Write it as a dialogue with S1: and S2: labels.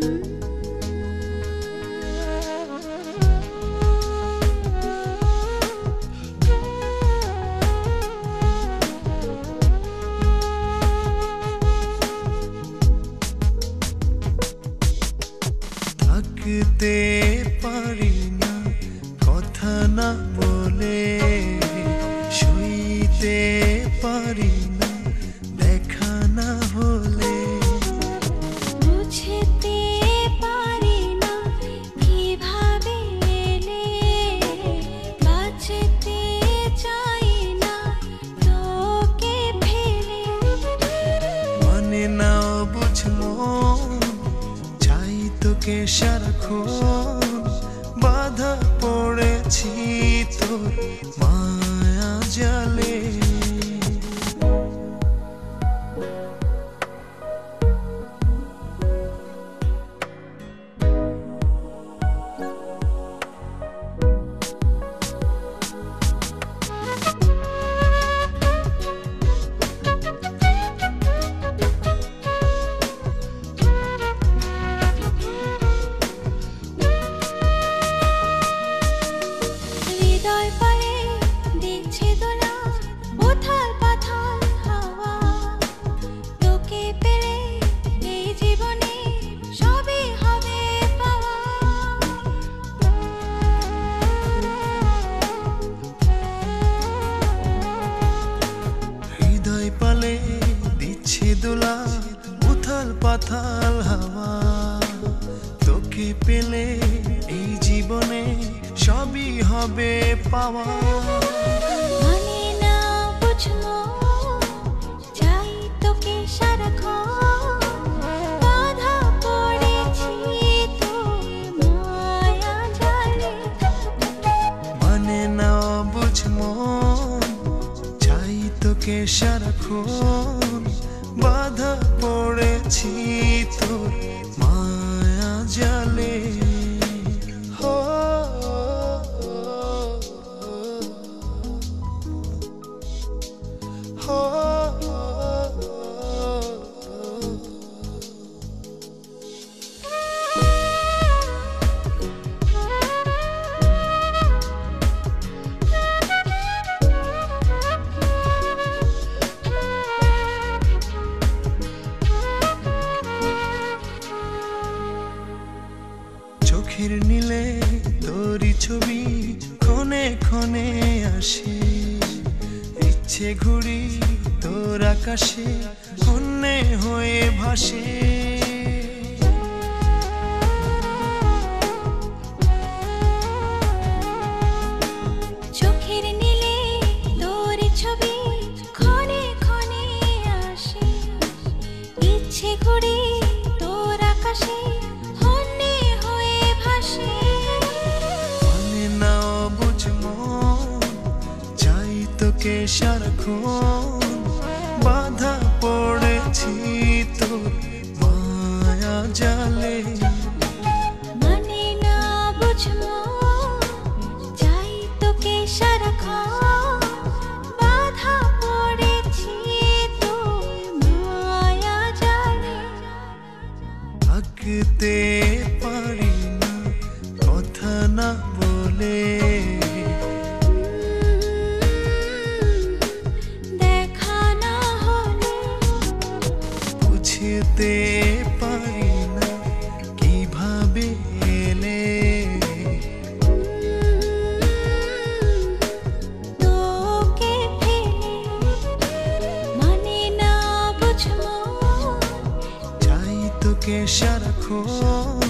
S1: Mm-hmm. তোকে
S2: সারাক্ষণ বাধা পড়েছি তোর মায়া জালে।
S1: দোলা উথাল পাথাল হাওয়া। তোকে পেলে এই জীবনে সবই হবে পাওয়া। মানে না বুঝলো চাই তোকে সারাক্ষণ বাধা পড়েছি তোর মায়া জালে।
S2: চোখের নীলে তোরই ছবি ক্ষণে ক্ষণে আসে। ইচ্ছে ঘুরি তোর আকাশে অন্যে হয়ে ভাসে। সারাক্ষণ বাধা পড়েছি তোর মায়া জালে?
S1: মানে না বুঝলো চাই তোকে সারাক্ষণ বাধা
S2: এলে
S1: তোকে মানে
S2: তোকে সারাক্ষণ